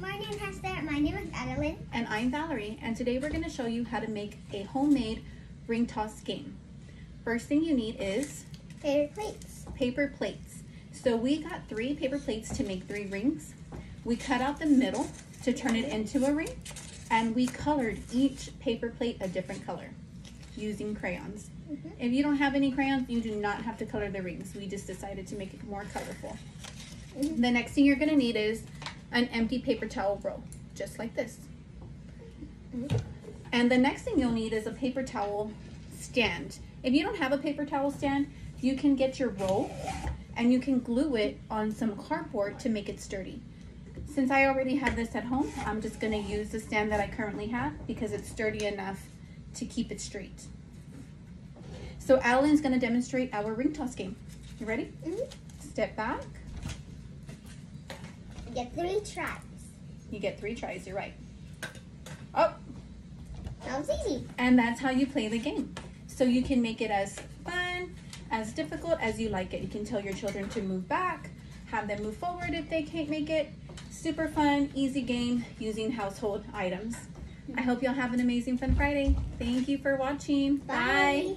My name is Hester. My name is Adeline. And I'm Valerie, and today we're going to show you how to make a homemade ring toss game. First thing you need is Paper plates. paper plates. So we got three paper plates to make three rings. We cut out the middle to turn it into a ring, and we colored each paper plate a different color using crayons. Mhm. If you don't have any crayons, you do not have to color the rings. We just decided to make it more colorful. Mhm. The next thing you're gonna need is an empty paper towel roll, just like this. And the next thing you'll need is a paper towel stand. If you don't have a paper towel stand, you can get your roll and you can glue it on some cardboard to make it sturdy. Since I already have this at home, I'm just gonna use the stand that I currently have because it's sturdy enough to keep it straight. So Alan's gonna demonstrate our ring toss game. You ready? Mhm. Step back. You get three tries. You get three tries, you're right. Oh, That was easy. and that's how you play the game. So you can make it as fun, as difficult as you like it. You can tell your children to move back, have them move forward if they can't make it. Super fun, easy game using household items. I hope y'all have an amazing Fun Friday. Thank you for watching. Bye. Bye.